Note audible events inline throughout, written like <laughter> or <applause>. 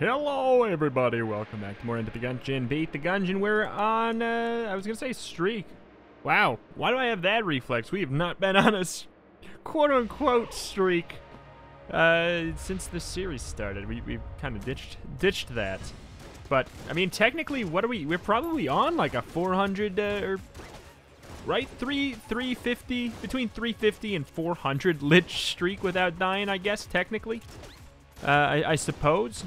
Hello, everybody. Welcome back to more Enter the Gungeon. Beat the Gungeon. We're on, uh, I was going to say streak. Wow. Why do I have that reflex? We have not been on a quote-unquote streak uh, since the series started. We, we've kind of ditched, ditched that. But, I mean, technically, what are we? We're probably on like a 400, uh, or, right? 3, 350, between 350 and 400 lich streak without dying, I guess, technically. Uh, I, I suppose.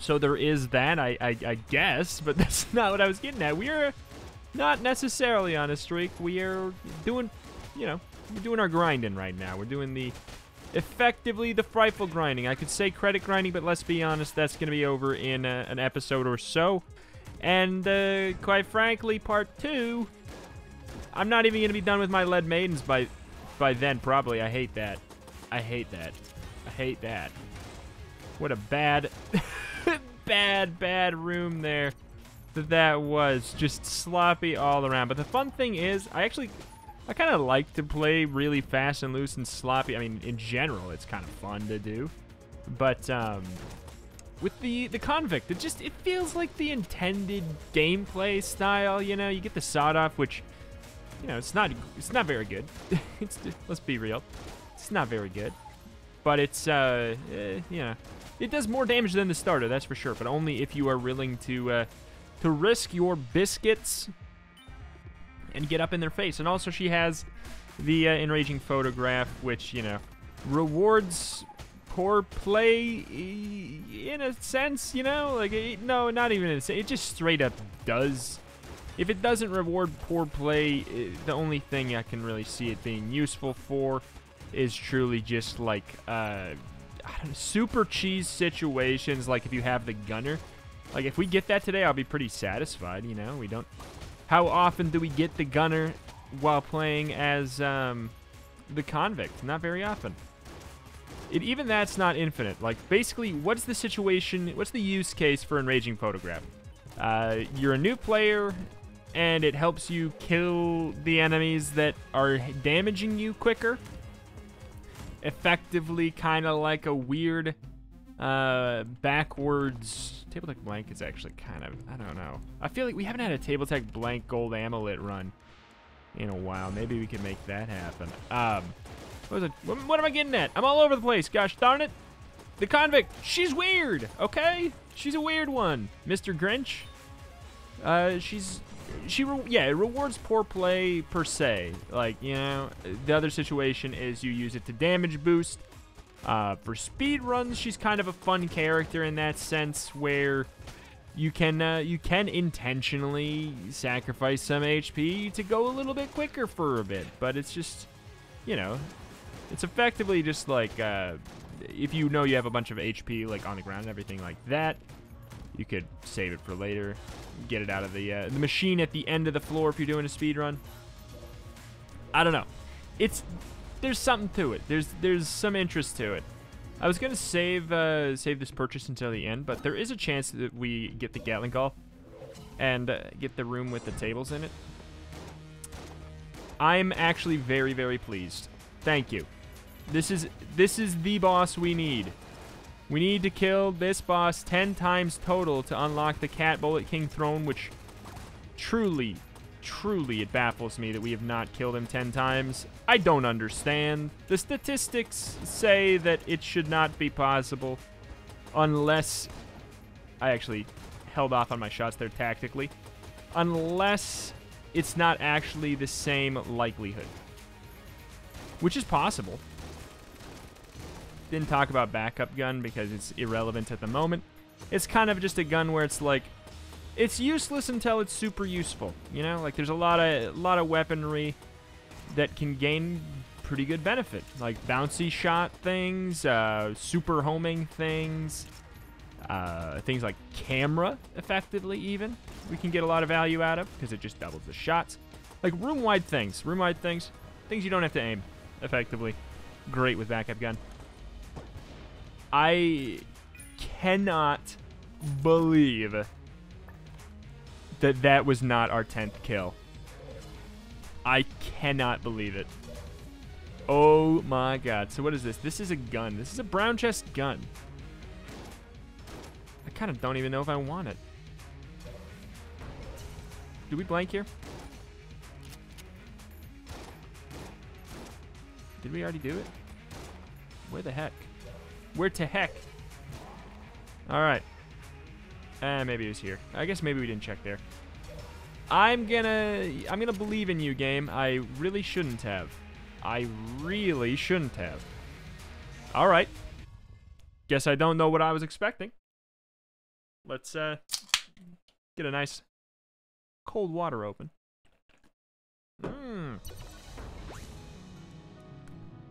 So there is that, I, I, I guess, but <laughs> that's not what I was getting at. We are not necessarily on a streak. We are doing, you know, we're doing our grinding right now. We're doing the, effectively the Frifle grinding. I could say credit grinding, but let's be honest, that's going to be over in uh, an episode or so. And uh, quite frankly, part two, I'm not even going to be done with my lead maidens by, by then, probably. I hate that. I hate that. I hate that. What a bad... <laughs> bad, bad room there that that was. Just sloppy all around. But the fun thing is, I actually, I kind of like to play really fast and loose and sloppy. I mean, in general, it's kind of fun to do. But, um, with the, the Convict, it just, it feels like the intended gameplay style, you know? You get the sawed off, which, you know, it's not, it's not very good. <laughs> it's, let's be real. It's not very good. But it's, uh, eh, you know, it does more damage than the starter, that's for sure, but only if you are willing to uh, to risk your biscuits and get up in their face. And also she has the uh, enraging photograph, which, you know, rewards poor play in a sense, you know? Like, it, no, not even in a sense. It just straight up does. If it doesn't reward poor play, the only thing I can really see it being useful for is truly just like uh, know, super cheese situations, like if you have the gunner. Like if we get that today, I'll be pretty satisfied. You know, we don't. How often do we get the gunner while playing as um, the convict? Not very often. It, even that's not infinite. Like basically, what's the situation? What's the use case for enraging photograph? Uh, you're a new player and it helps you kill the enemies that are damaging you quicker effectively kind of like a weird uh, backwards table tech blank is actually kind of I don't know. I feel like we haven't had a table tech blank gold amulet run in a while. Maybe we can make that happen. Um, what was it? What, what am I getting at? I'm all over the place. Gosh darn it! The convict. She's weird. Okay, she's a weird one. Mr. Grinch. Uh, she's she yeah it rewards poor play per se. Like you know the other situation is you use it to damage boost. Uh, for speed runs she's kind of a fun character in that sense where you can uh, you can intentionally sacrifice some HP to go a little bit quicker for a bit but it's just you know it's effectively just like uh, if you know you have a bunch of HP like on the ground and everything like that you could save it for later. Get it out of the uh, the machine at the end of the floor if you're doing a speed run. I don't know. It's there's something to it. There's there's some interest to it. I was gonna save uh, save this purchase until the end, but there is a chance that we get the Gatling Gun and uh, get the room with the tables in it. I'm actually very very pleased. Thank you. This is this is the boss we need. We need to kill this boss 10 times total to unlock the Cat Bullet King throne, which truly, truly it baffles me that we have not killed him 10 times. I don't understand. The statistics say that it should not be possible unless... I actually held off on my shots there tactically. Unless it's not actually the same likelihood. Which is possible didn't talk about backup gun because it's irrelevant at the moment. It's kind of just a gun where it's like, it's useless until it's super useful. You know, like there's a lot of a lot of weaponry that can gain pretty good benefit, like bouncy shot things, uh, super homing things, uh, things like camera, effectively even. We can get a lot of value out of because it just doubles the shots. Like room-wide things, room-wide things, things you don't have to aim, effectively. Great with backup gun. I cannot believe that that was not our 10th kill. I cannot believe it. Oh my god. So what is this? This is a gun. This is a brown chest gun. I kind of don't even know if I want it. Do we blank here? Did we already do it? Where the heck? Where to heck? Alright. Eh, maybe it was here. I guess maybe we didn't check there. I'm gonna... I'm gonna believe in you, game. I really shouldn't have. I really shouldn't have. Alright. Guess I don't know what I was expecting. Let's, uh... Get a nice cold water open. Mmm.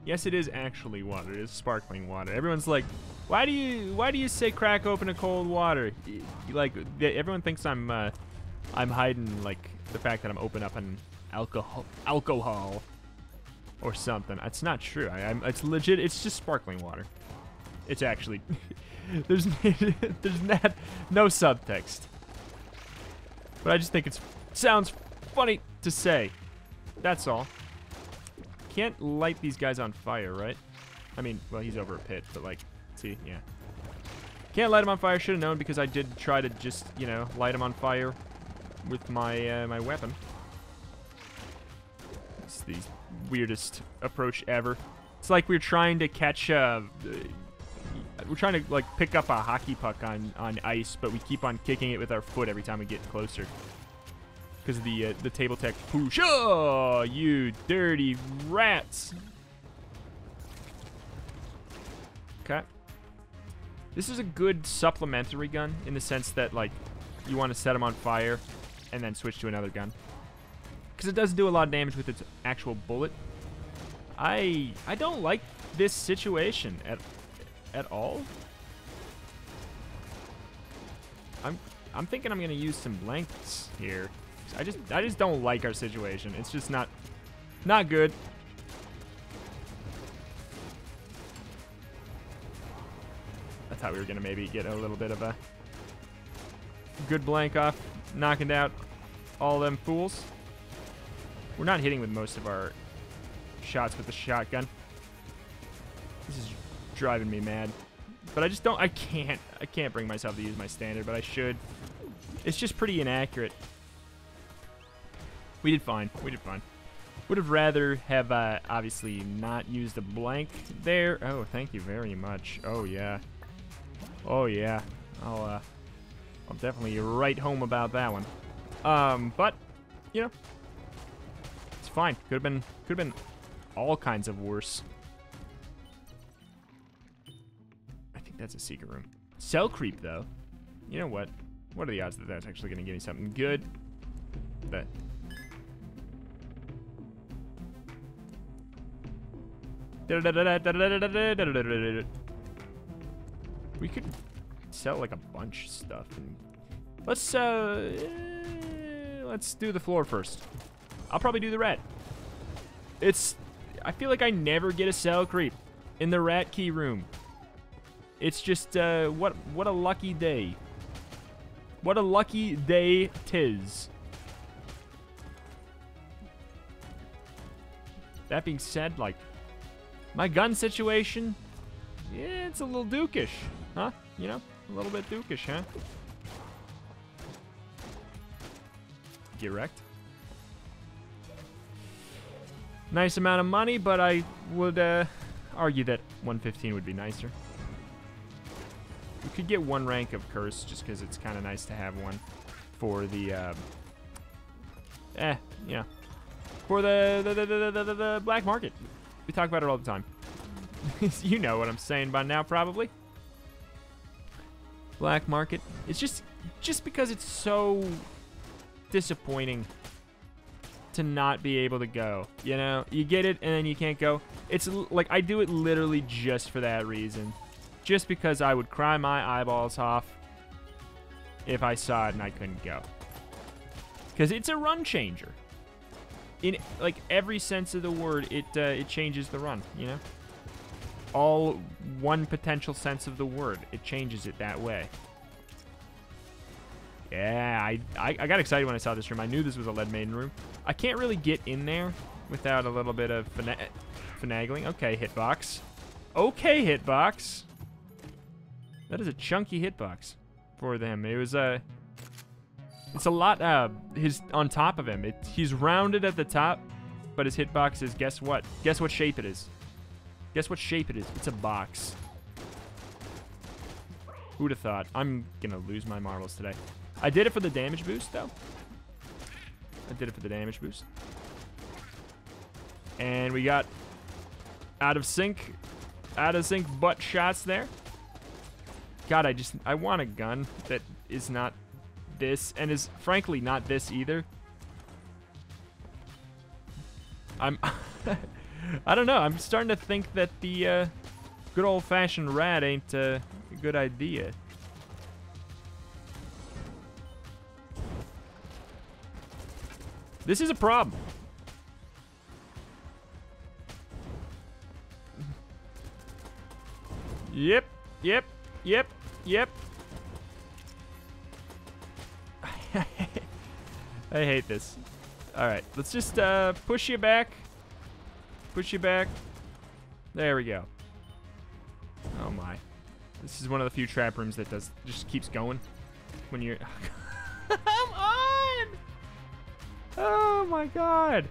Yes, it is actually water. It is sparkling water. Everyone's like, why do you why do you say crack open a cold water? Like everyone thinks I'm uh, I'm hiding like the fact that I'm open up an alcohol alcohol or something. It's not true. I, am it's legit. It's just sparkling water. It's actually <laughs> there's <laughs> there's not no subtext. But I just think it sounds funny to say. That's all can't light these guys on fire, right? I mean, well, he's over a pit, but like, see, yeah. Can't light him on fire. Should have known because I did try to just, you know, light him on fire with my uh, my weapon. It's the weirdest approach ever. It's like we're trying to catch uh, we're trying to like pick up a hockey puck on on ice, but we keep on kicking it with our foot every time we get closer because of the uh, the table tech push. Oh, you dirty rats! Okay. This is a good supplementary gun in the sense that like you want to set them on fire and then switch to another gun because it does do a lot of damage with its actual bullet. I I don't like this situation at at all. I'm I'm thinking I'm gonna use some blanks here. I just I just don't like our situation. It's just not not good. I thought we were gonna maybe get a little bit of a good blank off, knocking out all them fools. We're not hitting with most of our shots with the shotgun. This is driving me mad. But I just don't, I can't, I can't bring myself to use my standard, but I should. It's just pretty inaccurate. We did fine. We did fine. Would have rather have uh, obviously not used a blank there. Oh, thank you very much. Oh yeah. Oh yeah. I'll uh, I'll definitely write home about that one. Um, but you know, it's fine. Could have been could have been all kinds of worse. I think that's a secret room. Sell creep though. You know what? What are the odds that that's actually going to give me something good? That We could sell like a bunch of stuff. And let's uh, let's do the floor first. I'll probably do the rat. It's I feel like I never get a sell creep in the rat key room. It's just uh, what what a lucky day. What a lucky day tis. That being said, like my gun situation, yeah, it's a little dukish, huh? You know, a little bit dukish, huh? Get wrecked. Nice amount of money, but I would uh, argue that 115 would be nicer. We could get one rank of curse just because it's kind of nice to have one for the, uh, eh, yeah, for the the, the, the, the, the black market. We talk about it all the time. <laughs> you know what I'm saying by now, probably. Black market. It's just, just because it's so disappointing to not be able to go. You know, you get it and then you can't go. It's like I do it literally just for that reason. Just because I would cry my eyeballs off if I saw it and I couldn't go. Because it's a run changer in like every sense of the word, it uh, it changes the run. You know, all one potential sense of the word, it changes it that way. Yeah, I, I, I got excited when I saw this room. I knew this was a lead maiden room. I can't really get in there without a little bit of fina finagling. Okay, hitbox. Okay, hitbox. That is a chunky hitbox. for them. It was a. Uh, it's a lot. Uh, his on top of him. It, he's rounded at the top, but his hitbox is guess what? Guess what shape it is? Guess what shape it is? It's a box. Who'd have thought? I'm gonna lose my marbles today. I did it for the damage boost though. I did it for the damage boost. And we got out of sync, out of sync butt shots there. God, I just, I want a gun that is not this and is frankly not this either. I'm, <laughs> I don't know. I'm starting to think that the uh, good old-fashioned rat ain't uh, a good idea. This is a problem. Yep, yep, yep, yep. Hate this. Alright, let's just uh, push you back. Push you back. There we go. Oh my. This is one of the few trap rooms that does just keeps going when you're... <laughs> Come on! Oh my god.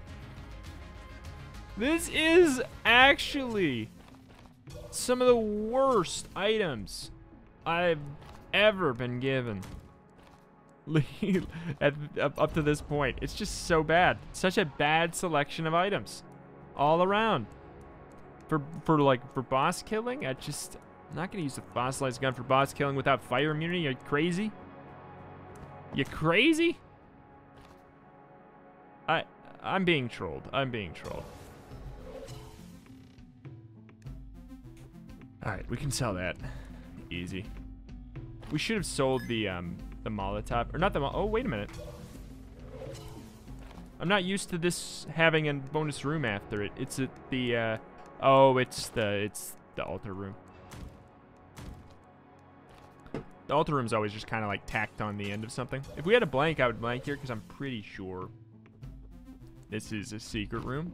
This is actually some of the worst items I've ever been given. <laughs> At, up, up to this point. It's just so bad. Such a bad selection of items. All around. For, for like, for boss killing, I just... I'm not going to use the fossilized gun for boss killing without fire immunity. Are you crazy? You crazy? I, I'm being trolled. I'm being trolled. Alright, we can sell that. Easy. We should have sold the um the Molotov. Or not the Oh, wait a minute. I'm not used to this having a bonus room after it. It's at the uh oh it's the it's the altar room. The altar room's always just kind of like tacked on the end of something. If we had a blank, I would blank here because I'm pretty sure this is a secret room.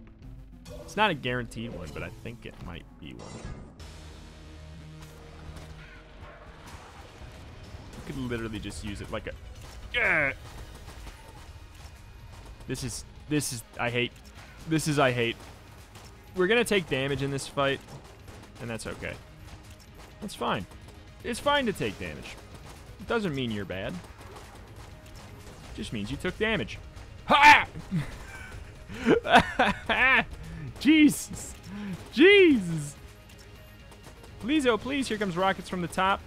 It's not a guaranteed one, but I think it might be one. Could literally just use it like a... Yeah. This is... This is... I hate... This is I hate. We're gonna take damage in this fight, and that's okay. That's fine. It's fine to take damage. It doesn't mean you're bad. It just means you took damage. Ha! <laughs> Jesus. Jesus. Please, oh please, here comes rockets from the top.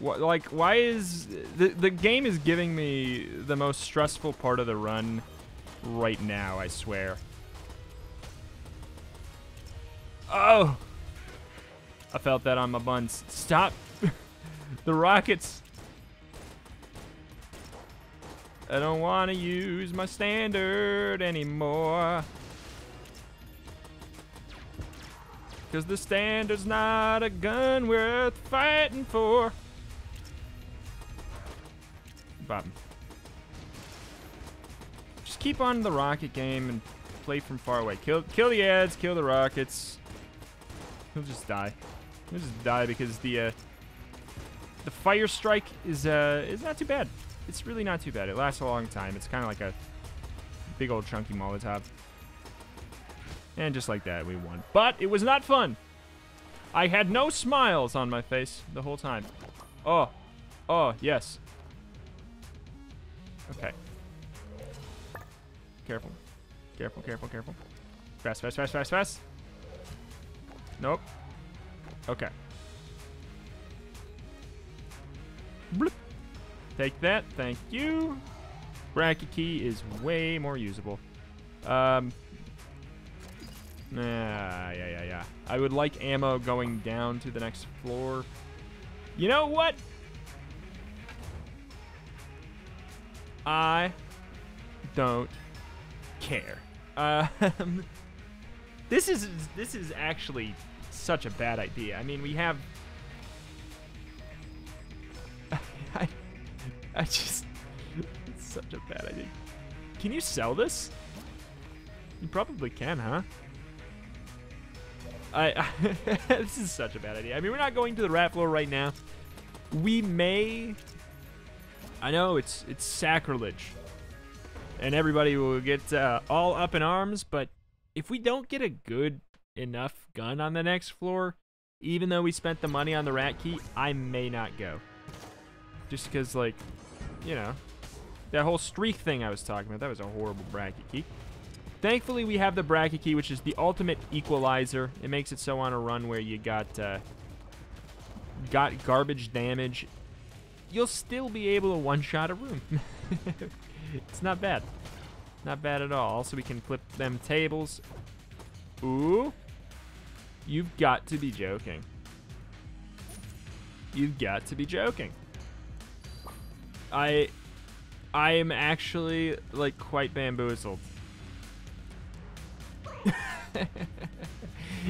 Like, why is... The, the game is giving me the most stressful part of the run right now, I swear. Oh! I felt that on my buns. Stop! <laughs> the rockets! I don't want to use my standard anymore. Because the standard's not a gun worth fighting for. Just keep on the rocket game and play from far away. Kill, kill the ads, kill the rockets. He'll just die. He'll just die because the uh, the fire strike is uh, is not too bad. It's really not too bad. It lasts a long time. It's kind of like a big old chunky Molotov. And just like that, we won. But it was not fun. I had no smiles on my face the whole time. Oh. Oh, yes. Okay. Careful. Careful, careful, careful. Fast, fast, fast, fast, fast. Nope. Okay. Bloop. Take that. Thank you. Bracket key is way more usable. Um. Nah, yeah, yeah, yeah. I would like ammo going down to the next floor. You know what? I don't care. Um, <laughs> this is this is actually such a bad idea. I mean, we have. <laughs> I, I just. <laughs> It's such a bad idea. Can you sell this? You probably can, huh? I, this is such a bad idea. I mean, we're not going to the rat floor right now. We may. I know it's it's sacrilege, and everybody will get uh, all up in arms. But if we don't get a good enough gun on the next floor, even though we spent the money on the rat key, I may not go. Just because, like, you know, that whole streak thing I was talking about, that was a horrible bracket key. Thankfully, we have the bracket key, which is the ultimate equalizer. It makes it so on a run where you got uh, got garbage damage, you'll still be able to one-shot a room. <laughs> it's not bad. Not bad at all. Also, we can flip them tables. Ooh. You've got to be joking. You've got to be joking. I I am actually like quite bamboozled. <laughs>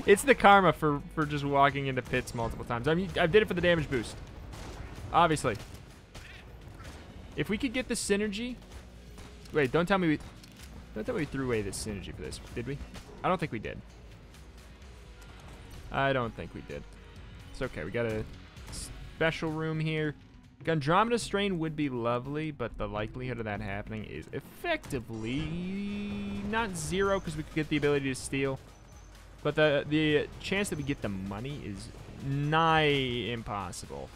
it's the karma for for just walking into pits multiple times. I mean, I did it for the damage boost. Obviously. If we could get the synergy. Wait, don't tell me we don't tell me we threw away the synergy for this. Did we? I don't think we did. I don't think we did. It's okay. We got a special room here. Andromeda Strain would be lovely, but the likelihood of that happening is effectively not zero because we could get the ability to steal. But the the chance that we get the money is nigh impossible.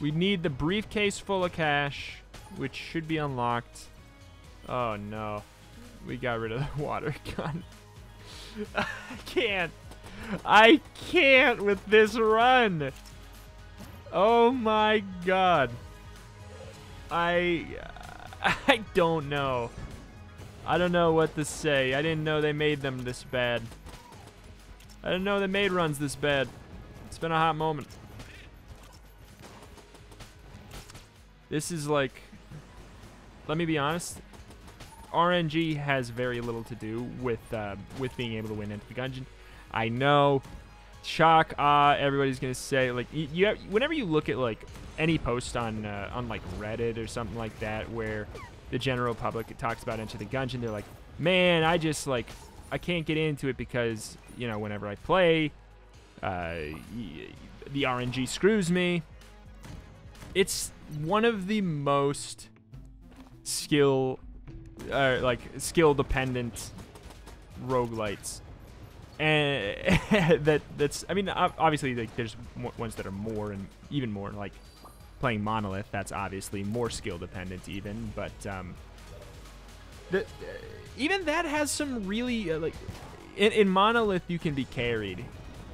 We need the briefcase full of cash, which should be unlocked. Oh no. We got rid of the <laughs> water gun. <laughs> I can't. I can't with this run. Oh my god. I <laughs> I don't know. I don't know what to say. I didn't know they made them this bad. I didn't know they made runs this bad. It's been a hot moment. This is like let me be honest. RNG has very little to do with uh, with being able to win Enter the Gungeon. I know shock ah everybody's gonna say like you, you have, whenever you look at like any post on uh, on like reddit or something like that where the general public talks about Enter the Gungeon, they're like man i just like i can't get into it because you know whenever i play uh, the rng screws me it's one of the most skill uh, like skill dependent roguelites. And <laughs> that that's I mean obviously like there's ones that are more and even more like playing monolith that's obviously more skill dependent even but um the, uh, even that has some really uh, like in, in monolith you can be carried.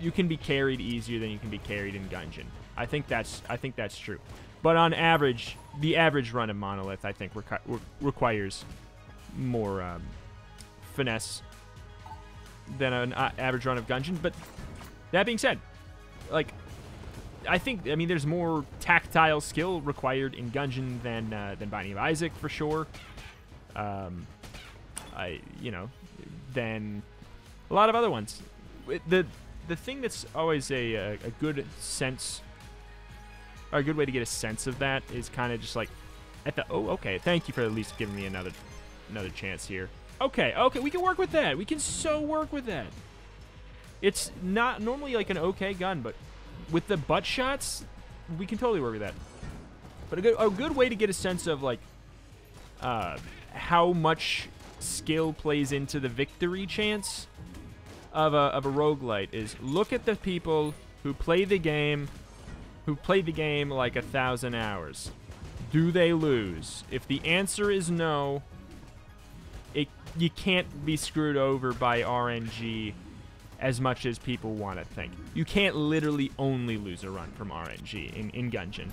You can be carried easier than you can be carried in Gungeon. I think that's I think that's true but on average the average run of monolith I think requ requires more um, finesse than an average run of Gungeon. But that being said, like, I think, I mean, there's more tactile skill required in Gungeon than, uh, than Binding of Isaac, for sure. Um, I, you know, than a lot of other ones. The, the thing that's always a, a, a good sense, a good way to get a sense of that is kind of just like, at the, oh, okay, thank you for at least giving me another, another chance here. Okay, okay, we can work with that. We can so work with that. It's not normally like an okay gun, but with the butt shots, we can totally work with that. But a good, a good way to get a sense of like uh, how much skill plays into the victory chance of a, of a roguelite is look at the people who play the game, who played the game like a thousand hours. Do they lose? If the answer is no, it you can't be screwed over by RNG as much as people want to think. You can't literally only lose a run from RNG in, in Gungeon.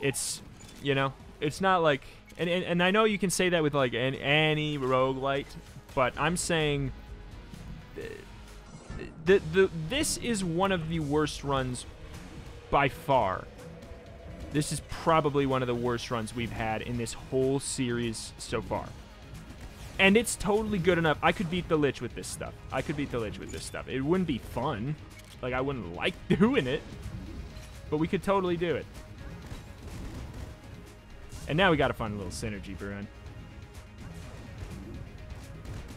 It's, you know, it's not like, and, and, and I know you can say that with like an, any roguelite, but I'm saying uh, the, the, this is one of the worst runs by far. This is probably one of the worst runs we've had in this whole series so far. And it's totally good enough. I could beat the Lich with this stuff. I could beat the Lich with this stuff. It wouldn't be fun. Like, I wouldn't like <laughs> doing it. But we could totally do it. And now we got to find a little synergy, Bruin.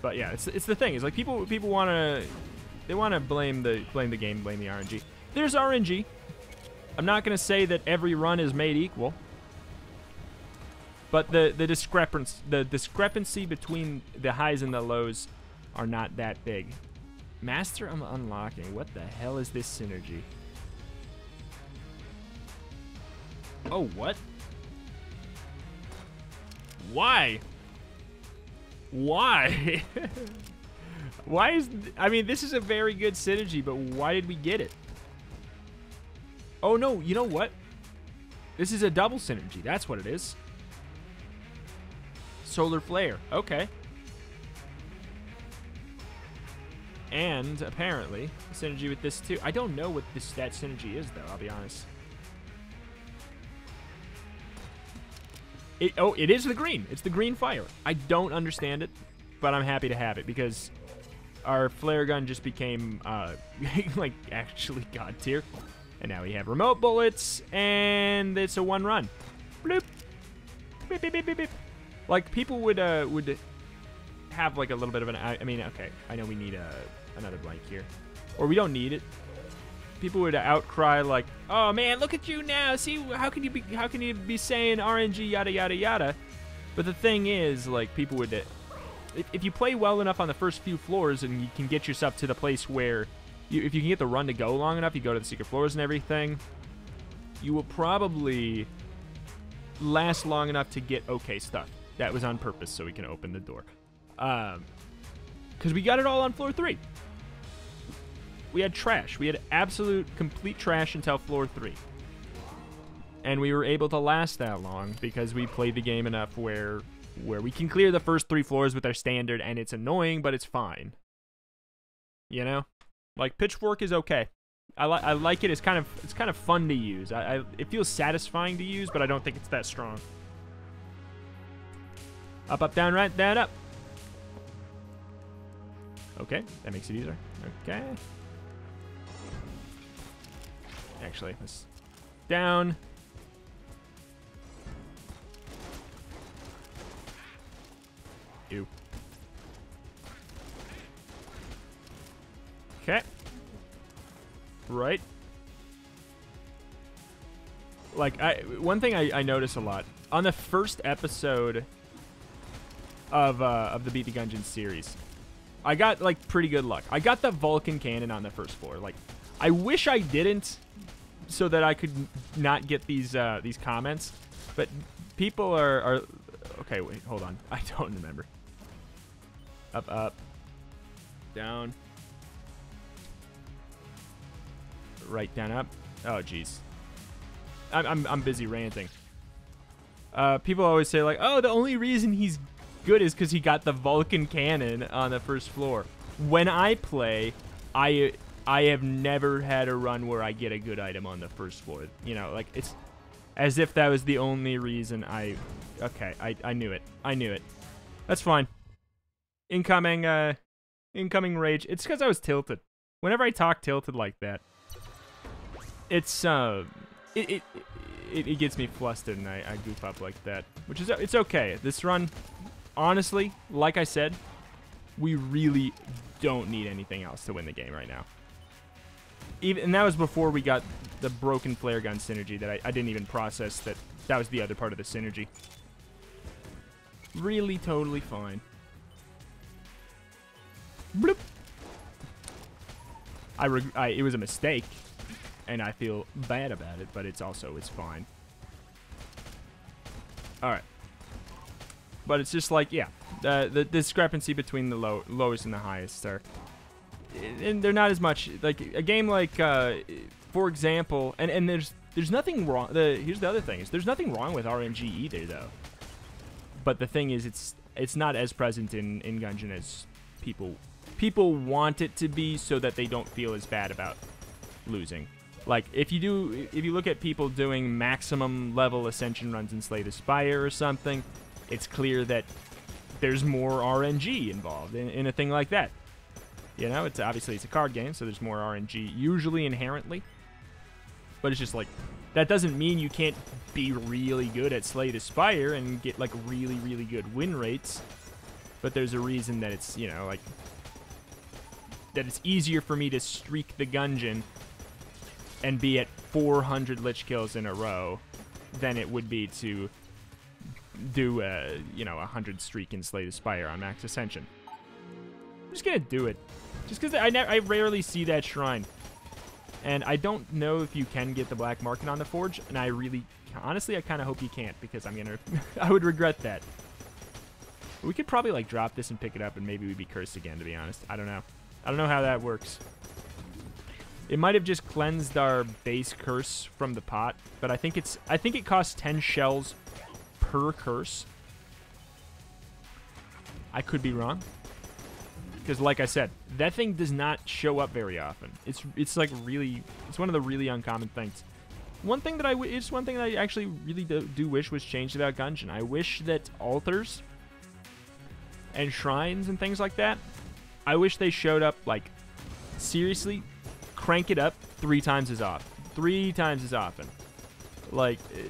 But yeah, it's, it's the thing. It's like people people want to they want to blame the blame the game, blame the RNG. There's RNG. I'm not going to say that every run is made equal. But the the discrepancy the discrepancy between the highs and the lows are not that big. Master I'm unlocking. What the hell is this synergy? Oh, what? Why? Why? <laughs> why is... I mean, this is a very good synergy, but why did we get it? Oh, no, you know what? This is a double synergy. That's what it is. Solar Flare. Okay. And, apparently, synergy with this, too. I don't know what this that synergy is, though, I'll be honest. It, oh, it is the green. It's the green fire. I don't understand it, but I'm happy to have it because our flare gun just became, uh, <laughs> like, actually god tier. And now we have remote bullets, and it's a one run. Bloop. Beep, beep, beep. Like, people would, uh, would have, like, a little bit of an, I mean, okay, I know we need, uh, another blank here. Or we don't need it people would outcry like, "Oh man, look at you now! See how can you be how can you be saying RNG yada yada yada?" But the thing is, like, people would, if, if you play well enough on the first few floors and you can get yourself to the place where, you, if you can get the run to go long enough, you go to the secret floors and everything, you will probably last long enough to get okay stuff. That was on purpose so we can open the door. Um, because we got it all on floor three we had trash. We had absolute complete trash until floor three. And we were able to last that long because we played the game enough where where we can clear the first three floors with our standard and it's annoying, but it's fine. You know? Like pitchfork is okay. I like I like it. It's kind of it's kind of fun to use. I, I it feels satisfying to use, but I don't think it's that strong. Up, up, down, right, down, up. Okay, that makes it easier. Okay. Actually, let's down. Ew. Okay. Right. Like, I one thing I, I notice a lot. On the first episode of, uh, of the Beat the Gungeon series, I got, like, pretty good luck. I got the Vulcan cannon on the first floor. Like, I wish I didn't, so that I could not get these uh, these comments. But people are, are okay. Wait, hold on. <laughs> I don't remember. Up, up, down, right, down, up. Oh, jeez. I'm, I'm I'm busy ranting. Uh, people always say like, oh, the only reason he's good is because he got the Vulcan cannon on the first floor. When I play, I I have never had a run where I get a good item on the first floor. You know, like it's as if that was the only reason I. Okay, I I knew it. I knew it. That's fine. Incoming, uh, incoming rage. It's because I was tilted. Whenever I talk tilted like that, it's uh, it it it, it gets me flustered and I, I goof up like that, which is it's okay. This run, honestly, like I said, we really don't need anything else to win the game right now even and that was before we got the broken flare gun synergy that I, I didn't even process that that was the other part of the synergy. Really totally fine. Bloop. I, I it was a mistake and I feel bad about it, but it's also it's fine. All right. But it's just like, yeah, the, the discrepancy between the low, lowest and the highest are and they're not as much like a game like uh, for example and and there's there's nothing wrong the here's the other thing is there's nothing wrong with RNG either though but the thing is it's it's not as present in in Gungeon as people people want it to be so that they don't feel as bad about losing like if you do if you look at people doing maximum level ascension runs in Slay the Spire or something it's clear that there's more RNG involved in, in a thing like that you know, it's obviously it's a card game, so there's more RNG usually inherently. But it's just like that doesn't mean you can't be really good at Slay the Spire and get like really, really good win rates. But there's a reason that it's, you know, like that it's easier for me to streak the Gungeon and be at 400 Lich kills in a row than it would be to do, a, you know, 100 streak and Slay the Spire on Max Ascension. I'm just gonna do it. Just because I, I rarely see that shrine. And I don't know if you can get the black market on the forge, and I really, honestly, I kind of hope you can't, because I'm gonna, <laughs> I would regret that. We could probably, like, drop this and pick it up, and maybe we'd be cursed again, to be honest. I don't know. I don't know how that works. It might have just cleansed our base curse from the pot, but I think it's I think it costs 10 shells per curse. I could be wrong. Because like I said, that thing does not show up very often. It's it's like really it's one of the really uncommon things. One thing that I it's one thing that I actually really do, do wish was changed about Gungeon. I wish that altars and shrines and things like that, I wish they showed up like seriously crank it up three times as often. Three times as often. Like, eh,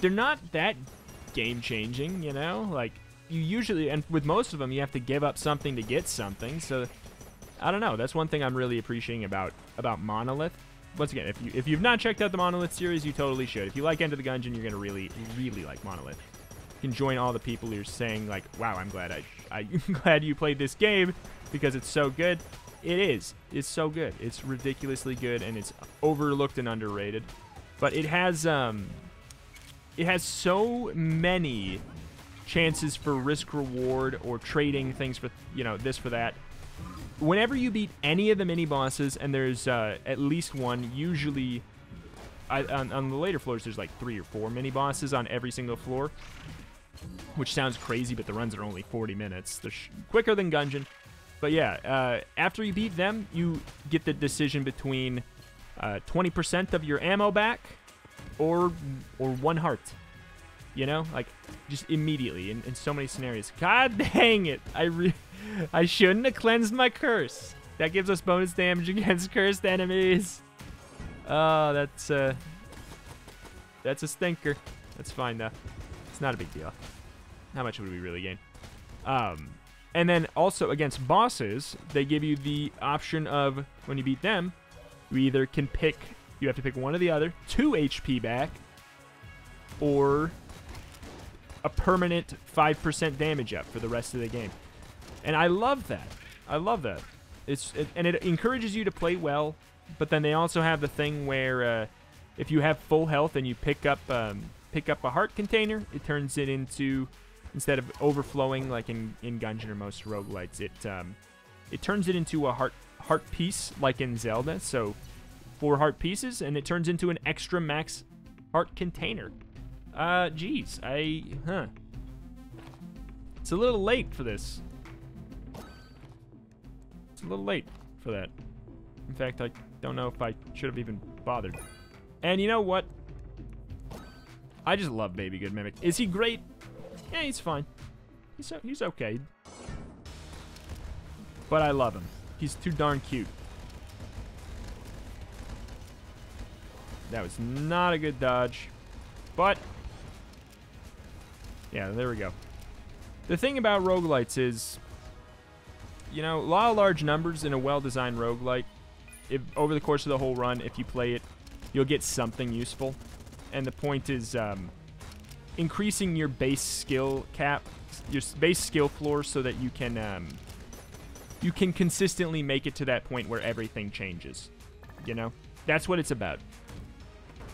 they're not that game changing, you know? Like, you usually, and with most of them, you have to give up something to get something. So, I don't know. That's one thing I'm really appreciating about about Monolith. Once again, if you if you've not checked out the Monolith series, you totally should. If you like Enter the Gungeon, you're gonna really really like Monolith. You can join all the people who are saying like, "Wow, I'm glad I I'm <laughs> glad you played this game because it's so good." It is. It's so good. It's ridiculously good, and it's overlooked and underrated. But it has um, it has so many chances for risk reward or trading things for you know this for that. Whenever you beat any of the mini bosses, and there's uh, at least one, usually I, on, on the later floors, there's like three or four mini bosses on every single floor, which sounds crazy, but the runs are only 40 minutes. They're quicker than Gungeon. But yeah, uh, after you beat them, you get the decision between 20% uh, of your ammo back or or one heart. You know, like just immediately in, in so many scenarios. God <laughs> dang it! I re I shouldn't have cleansed my curse. That gives us bonus damage <laughs> against cursed enemies. Oh, that's uh, that's a stinker. That's fine though. It's not a big deal. How much would we really gain? Um, and then also against bosses, they give you the option of when you beat them, you either can pick, you have to pick one or the other, 2 HP back, or a permanent 5% damage up for the rest of the game. And I love that. I love that. It's it, And it encourages you to play well, but then they also have the thing where uh, if you have full health and you pick up um, pick up a heart container, it turns it into instead of overflowing like in, in Gungeon or most roguelites, it um, it turns it into a heart heart piece like in Zelda. So four heart pieces, and it turns into an extra max heart container. Uh, geez, I huh. It's a little late for this. It's a little late for that. In fact, I don't know if I should have even bothered. And you know what? I just love Baby Good Mimic. Is he great? Yeah, he's fine. He's, he's okay. But I love him. He's too darn cute. That was not a good dodge. But, yeah, there we go. The thing about roguelites is, you know, a lot of large numbers in a well-designed roguelite, if, over the course of the whole run, if you play it, you'll get something useful. And the point is, um, increasing your base skill cap, your base skill floor, so that you can um, you can consistently make it to that point where everything changes. You know, that's what it's about.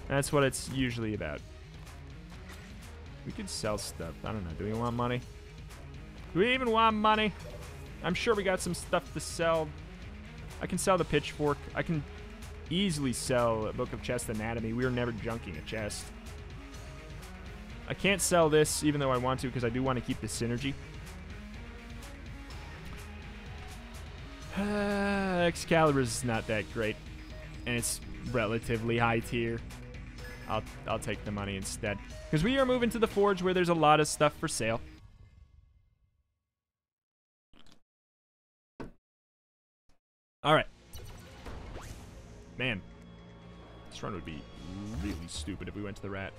That's what it's usually about. We could sell stuff. I don't know. Do we want money? Do we even want money? I'm sure we got some stuff to sell. I can sell the pitchfork. I can easily sell a book of chest anatomy. We were never junking a chest. I can't sell this, even though I want to, because I do want to keep the synergy. <sighs> Excalibur is not that great, and it's relatively high tier. I'll, I'll take the money instead. Because we are moving to the Forge where there's a lot of stuff for sale. Alright. Man. This run would be really stupid if we went to the rat.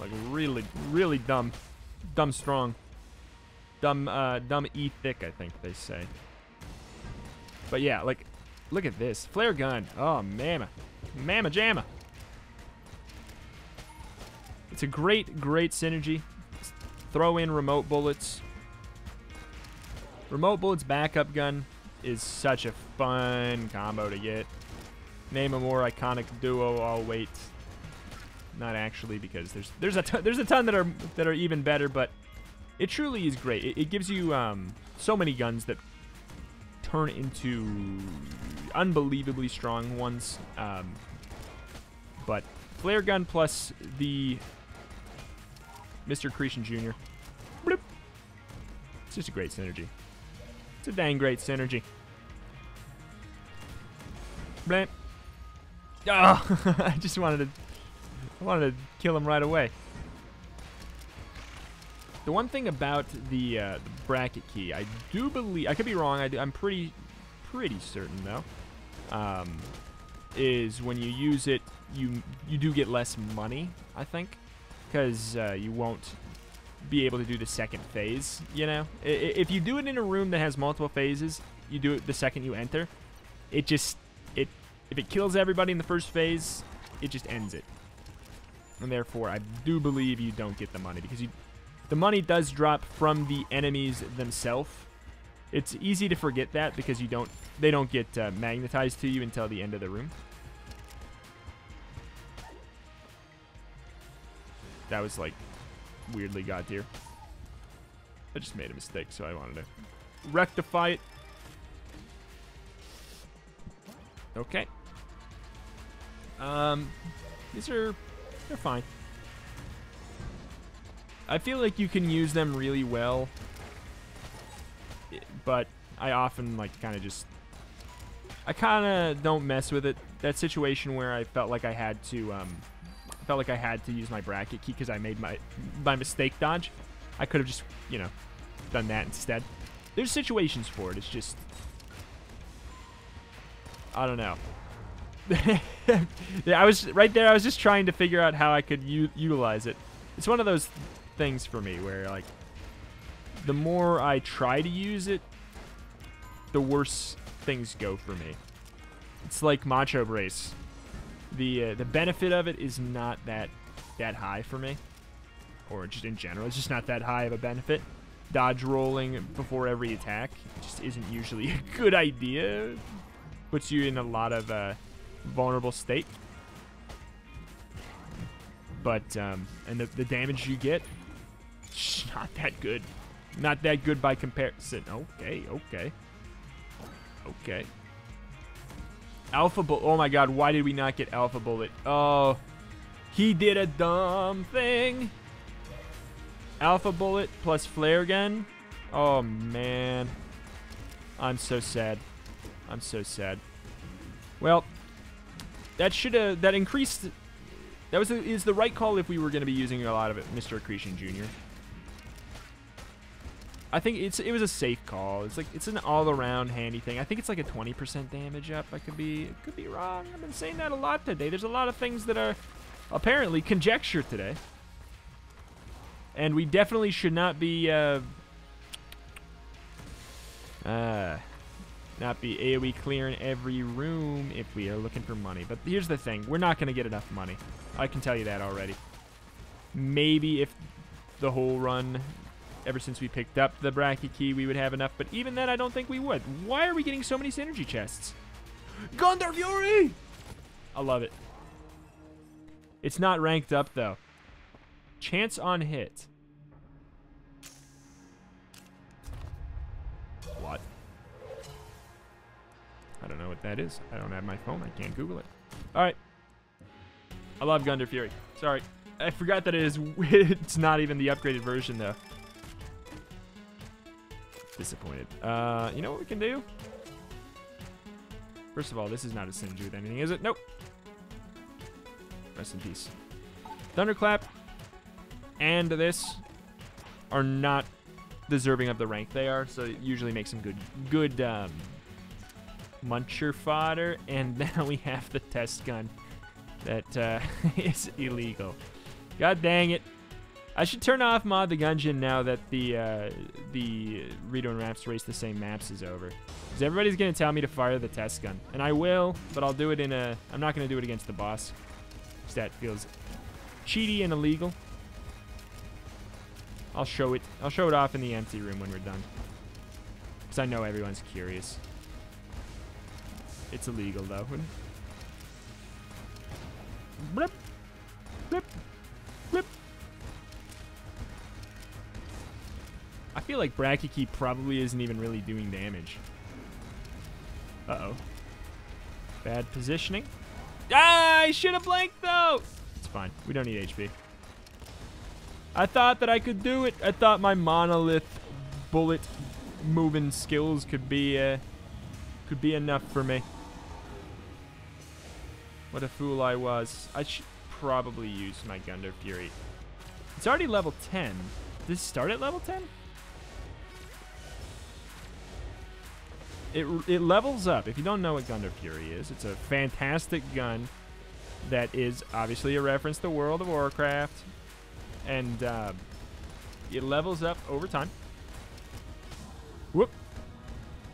Like really, really dumb. Dumb strong. Dumb, uh, dumb E thick, I think they say. But yeah, like, look at this. Flare gun. Oh, mama. Mama jamma. It's a great, great synergy. Throw in remote bullets. Remote bullets backup gun is such a fun combo to get. Name a more iconic duo. I'll wait. Not actually, because there's there's a ton, there's a ton that are that are even better, but it truly is great. It, it gives you um, so many guns that turn into unbelievably strong ones. Um, but flare gun plus the Mr. Accretion Jr. Bloop. It's just a great synergy. It's a dang great synergy. Blamp. Oh, <laughs> I just wanted to I wanted to kill him right away. The one thing about the, uh, the bracket key, I do believe, I could be wrong, I am pretty, pretty certain though, um, is when you use it, you you do get less money, I think, because uh, you won't be able to do the second phase, you know? If you do it in a room that has multiple phases, you do it the second you enter, it just, it if it kills everybody in the first phase, it just ends it. And therefore, I do believe you don't get the money because you the money does drop from the enemies themselves. It's easy to forget that because you don't they don't get uh, magnetized to you until the end of the room. That was like weirdly god tier. I just made a mistake, so I wanted to rectify it. Okay. Um, these are they're fine. I feel like you can use them really well, but I often like kind of just I kind of don't mess with it. That situation where I felt like I had to um, felt like I had to use my bracket key because I made my my mistake dodge. I could have just you know done that instead. There's situations for it. It's just I don't know. <laughs> yeah, I was right there. I was just trying to figure out how I could utilize it. It's one of those things for me where like the more I try to use it, the worse things go for me. It's like Macho Brace. The uh, the benefit of it is not that that high for me, or just in general, it's just not that high of a benefit. Dodge rolling before every attack just isn't usually <laughs> a good idea. Puts you in a lot of uh, vulnerable state. But um, and the, the damage you get not that good. Not that good by comparison. Okay, okay. Okay. Alpha Bullet. Oh my god, why did we not get Alpha Bullet? Oh, he did a dumb thing. Alpha Bullet plus Flare Gun. Oh man. I'm so sad. I'm so sad. Well, that should have, that increased, that was, a, is the right call if we were going to be using a lot of it, Mr. Accretion Jr. I think it's it was a safe call. It's like it's an all-around handy thing. I think it's like a 20% damage up. I could be could be wrong. I've been saying that a lot today. There's a lot of things that are apparently conjecture today. And we definitely should not be uh, uh not be AoE clearing every room if we are looking for money. But here's the thing. We're not going to get enough money. I can tell you that already. Maybe if the whole run ever since we picked up the bracket key, we would have enough. But even then, I don't think we would. Why are we getting so many synergy chests? Gunderfury! I love it. It's not ranked up, though. Chance on hit. I don't know what that is. I don't have my phone. I can't Google it. All right. I love Gunderfury. Sorry. I forgot that it is. <laughs> It's not even the upgraded version, though. Disappointed. Uh, you know what we can do? First of all, this is not a synergy with anything, is it? Nope. Rest in peace. Thunderclap and this are not deserving of the rank they are, so it usually makes some good, good um, muncher fodder. And <laughs> now we have the test gun that uh, <laughs> is illegal. God dang it. I should turn off Mod the Gungeon now that the uh, the Rito and Raps Race the Same Maps is over. Because everybody's going to tell me to fire the test gun. And I will, but I'll do it in a... I'm not going to do it against the boss. Because that feels cheaty and illegal. I'll show it. I'll show it off in the empty room when we're done. Because I know everyone's curious. It's illegal, though. Blip. Blip. Blip. I feel like Brachykeep probably isn't even really doing damage. Uh-oh. Bad positioning. Ah, I should have blanked, though! It's fine. We don't need HP. I thought that I could do it. I thought my monolith bullet moving skills could be, uh, could be enough for me. What a fool I was. I should probably use my Gunder Fury. It's already level 10. Does it start at level 10? It, it levels up. If you don't know what Gunderfury is, it's a fantastic gun that is obviously a reference to World of Warcraft. And uh, it levels up over time. Whoop.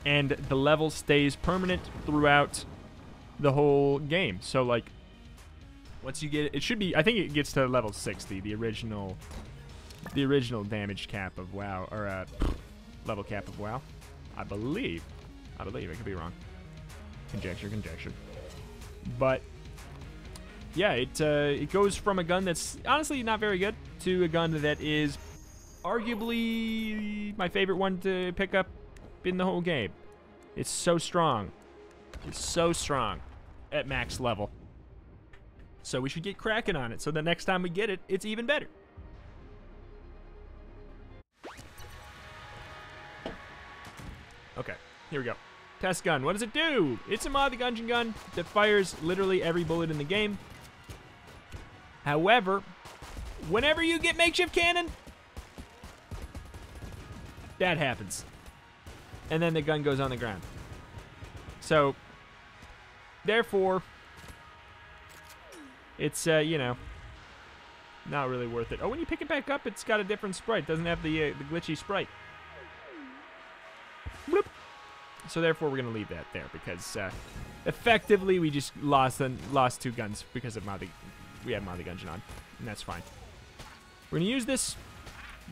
And the level stays permanent throughout the whole game. So, like, once you get it should be, I think it gets to level 60, the original, the original damage cap of WoW, or uh, level cap of WoW, I believe. I believe. I could be wrong. Conjecture, conjecture. But yeah, it uh, it goes from a gun that's honestly not very good to a gun that is arguably my favorite one to pick up in the whole game. It's so strong. It's so strong at max level. So we should get cracking on it so the next time we get it, it's even better. Okay, here we go. Test gun. What does it do? It's a mod the Gungeon gun that fires literally every bullet in the game. However, whenever you get makeshift cannon, that happens. And then the gun goes on the ground. So, therefore, it's, uh, you know, not really worth it. Oh, when you pick it back up, it's got a different sprite. It doesn't have the, uh, the glitchy sprite. Bloop. So therefore, we're going to leave that there because uh, effectively we just lost uh, lost two guns because of Mother. We have Mod the Gungeon on, and that's fine. We're going to use this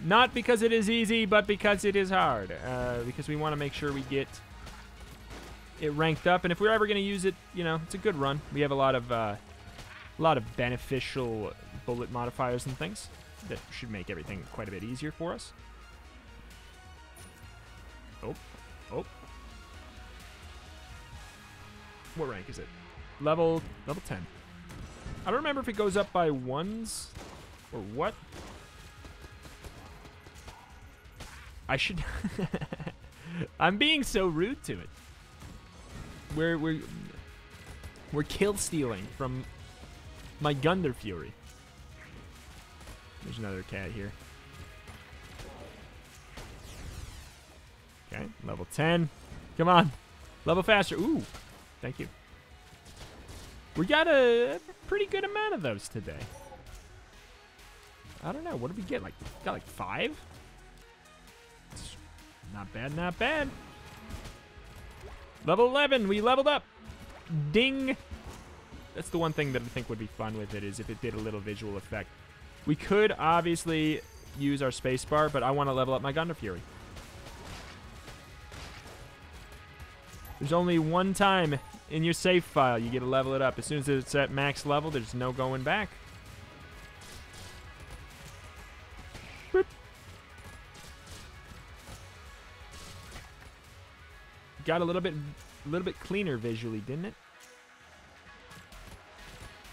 not because it is easy, but because it is hard. Uh, because we want to make sure we get it ranked up, and if we're ever going to use it, you know, it's a good run. We have a lot of uh, a lot of beneficial bullet modifiers and things that should make everything quite a bit easier for us. Oh, oh. What rank is it? Level level 10. I don't remember if it goes up by ones or what. I should. <laughs> I'm being so rude to it. We're we're we're kill stealing from my Gunderfury. There's another cat here. Okay, level 10. Come on. Level faster. Ooh, thank you. We got a pretty good amount of those today. I don't know. What did we get? Like, got like five? Not bad, not bad. Level 11. We leveled up. Ding. That's the one thing that I think would be fun with it is if it did a little visual effect. We could obviously use our spacebar, but I want to level up my Gunderfury. There's only one time in your save file you get to level it up. As soon as it's at max level, there's no going back. Got a little bit, a little bit cleaner visually, didn't it?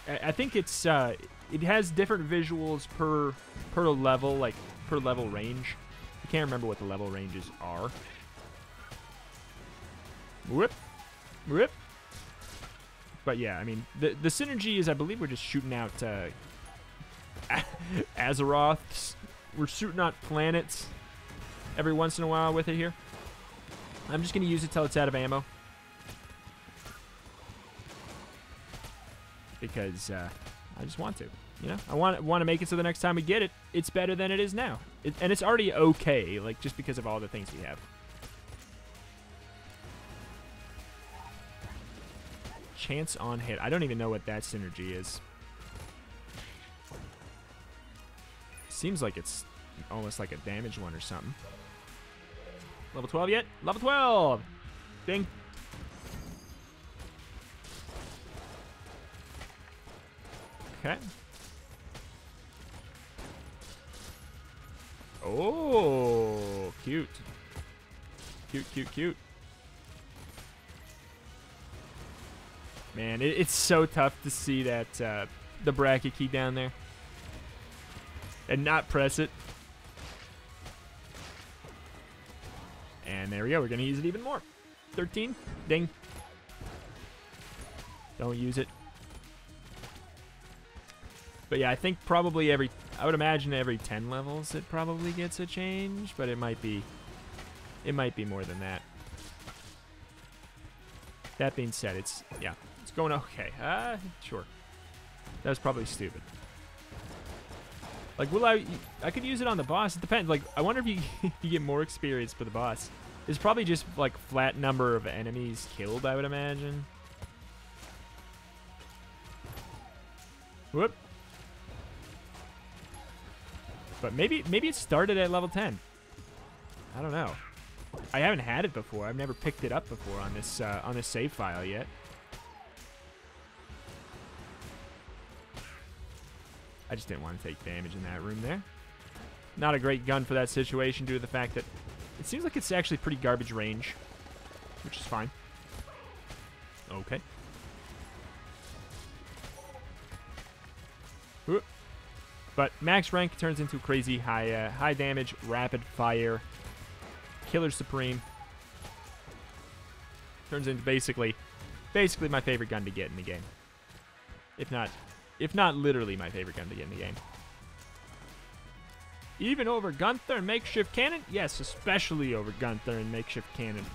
I think it's uh, it has different visuals per per level, like per level range. I can't remember what the level ranges are. Whip, whip. But yeah, I mean the the synergy is I believe we're just shooting out uh, <laughs> Azeroths. We're shooting out planets every once in a while with it here. I'm just gonna use it till it's out of ammo. because uh, I just want to. You know, I want want to make it so the next time we get it, it's better than it is now. It, and it's already okay, like just because of all the things we have. Chance on hit. I don't even know what that synergy is. Seems like it's almost like a damage one or something. Level 12 yet? Level 12! Ding. Okay. Oh, cute. Cute, cute, cute. Man, it, it's so tough to see that uh, the bracket key down there and not press it. And there we go. We're going to use it even more. 13. Ding. Don't use it. But yeah, I think probably every... I would imagine every 10 levels it probably gets a change. But it might be... It might be more than that. That being said, it's... Yeah. It's going okay. Uh, sure. That was probably stupid. Like, will I... I could use it on the boss. It depends. Like, I wonder if you, <laughs> you get more experience for the boss. It's probably just, like, flat number of enemies killed, I would imagine. Whoop. But maybe maybe it started at level 10. I don't know. I haven't had it before. I've never picked it up before on this uh, on this save file yet. I just didn't want to take damage in that room there. Not a great gun for that situation due to the fact that it seems like it's actually pretty garbage range, which is fine. Okay. But max rank turns into crazy high uh, high damage, rapid fire, killer supreme. Turns into basically basically my favorite gun to get in the game. If not if not literally my favorite gun to get in the game. Even over Gunther and Makeshift Cannon? Yes, especially over Gunther and Makeshift Cannon.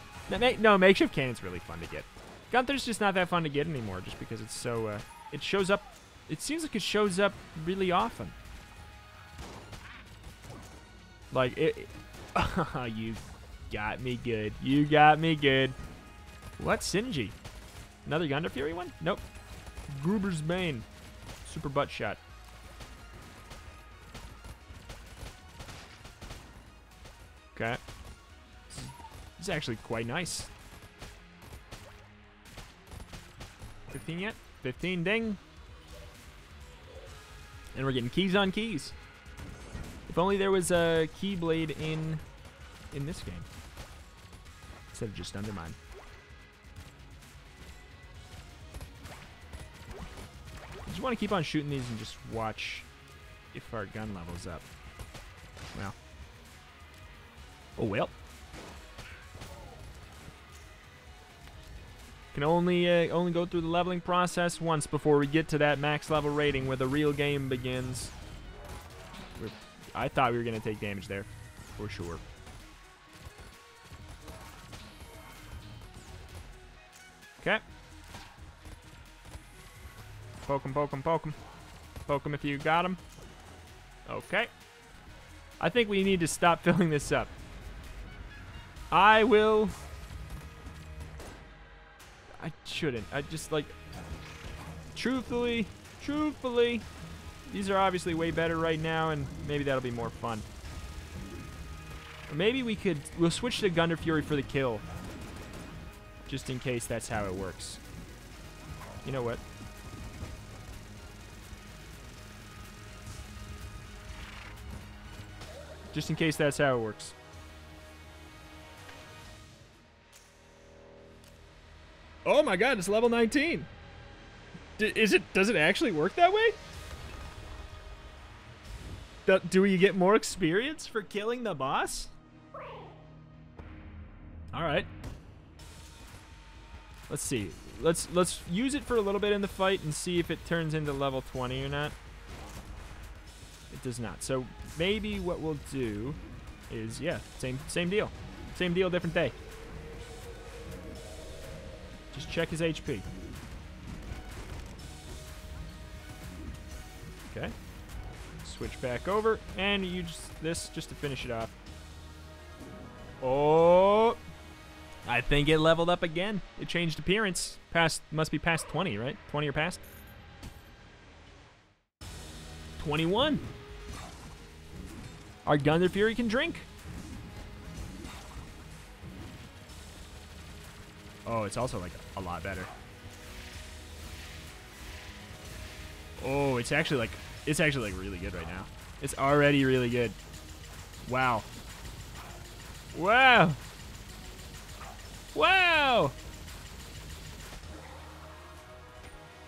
No, Makeshift Cannon's really fun to get. Gunther's just not that fun to get anymore just because it's so, uh, it shows up, it seems like it shows up really often. Like, it, it <laughs> you got me good. You got me good. What? Sinji? Another Gunderfury one? Nope. Gruber's Bane. Super butt shot. Okay. It's actually quite nice. 15 yet? 15 ding. And we're getting keys on keys. If only there was a keyblade in in this game. Instead of just undermine. I just want to keep on shooting these and just watch if our gun level's up. Well. Oh, well. Can only uh, only go through the leveling process once before we get to that max level rating where the real game begins. We're, I thought we were going to take damage there, for sure. Okay. Poke him, poke him, poke him. Poke him if you got him. Okay. I think we need to stop <laughs> filling this up. I will... I shouldn't. I just, like... Truthfully, truthfully, these are obviously way better right now, and maybe that'll be more fun. Or maybe we could... We'll switch to Gunderfury for the kill. Just in case that's how it works. You know what? Just in case that's how it works. Oh my god, it's level 19. D is it does it actually work that way? Do, do we get more experience for killing the boss? All right. Let's see. Let's let's use it for a little bit in the fight and see if it turns into level 20 or not. It does not. So maybe what we'll do is, yeah, same same deal. Same deal, different day. Just check his HP. Okay. Switch back over, and just this just to finish it off. Oh, I think it leveled up again. It changed appearance. Past must be past 20, right? 20 or past. 21. Our Gunderfury can drink. Oh, it's also like a lot better. Oh, it's actually like it's actually like really good right now. It's already really good. Wow. Wow. Wow.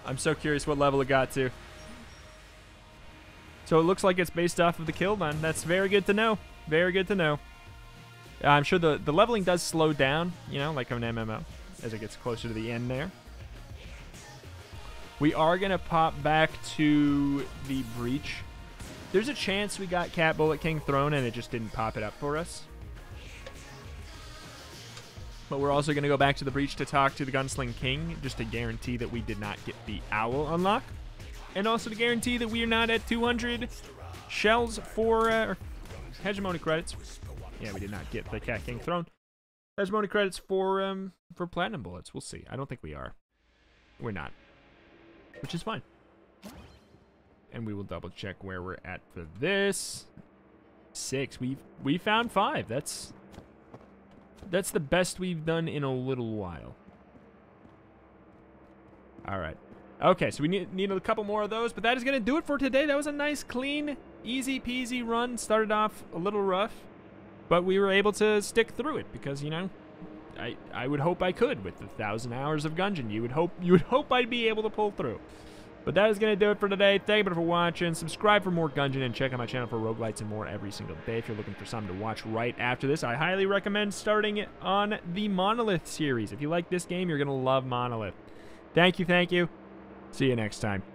I'm so curious what level it got to. So it looks like it's based off of the kill man. That's very good to know. Very good to know. Uh, I'm sure the, the leveling does slow down, you know, like an MMO, as it gets closer to the end there. We are going to pop back to the Breach. There's a chance we got Cat Bullet King throne and it just didn't pop it up for us. But we're also going to go back to the Breach to talk to the Gunsling King, just to guarantee that we did not get the Owl unlock. And also to guarantee that we are not at 200 shells for uh, hegemony credits. Yeah, we did not get the Cat King throne. Hegemony credits for um for platinum bullets. We'll see. I don't think we are. We're not. Which is fine. And we will double check where we're at for this. Six. We've we found five. That's that's the best we've done in a little while. All right. Okay, so we need, need a couple more of those, but that is going to do it for today. That was a nice, clean, easy peasy run. Started off a little rough, but we were able to stick through it because, you know, I, I would hope I could with the thousand hours of Gungeon. You would hope you would hope I'd be able to pull through. But that is going to do it for today. Thank you for watching. Subscribe for more Gungeon and check out my channel for roguelites and more every single day. If you're looking for something to watch right after this, I highly recommend starting on the Monolith series. If you like this game, you're going to love Monolith. Thank you, thank you. See you next time.